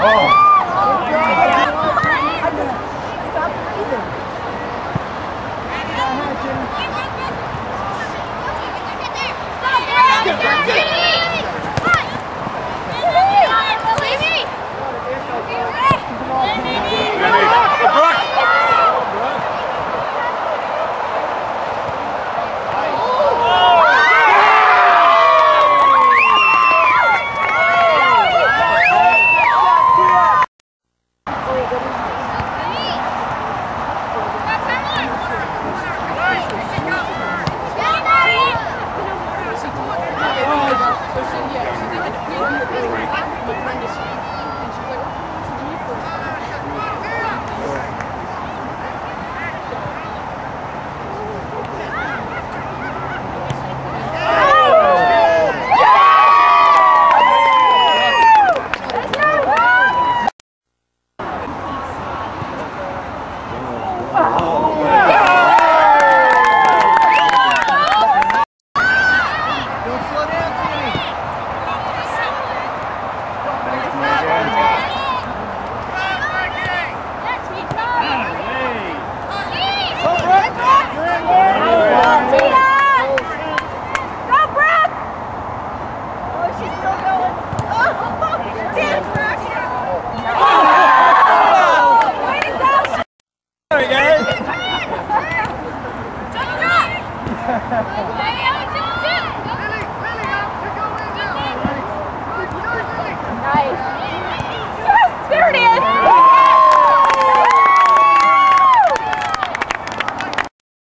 啊 Oh, Nice.